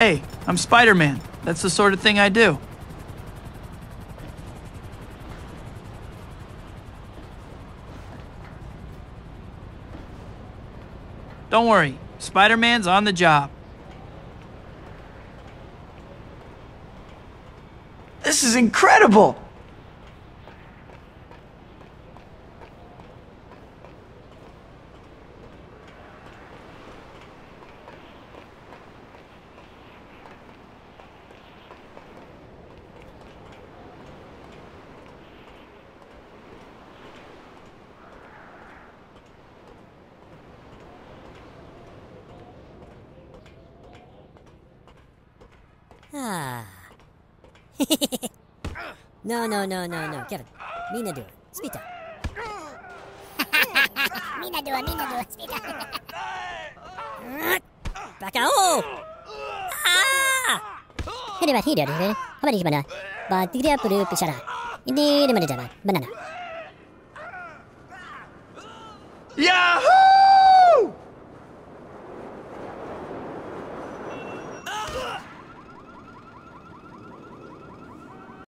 Hey, I'm Spider Man. That's the sort of thing I do. Don't worry, Spider Man's on the job. This is incredible! Ah. no, no, no, no, no. Kevin, みんなではスピーター。みんなではみんなではスピーター。バカおう Hadi bat, hidi, hidi. Apa di mana? Bat, tiga puluh pesara. Ini di mana jalan? Banana. Yahoo!